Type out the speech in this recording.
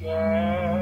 share.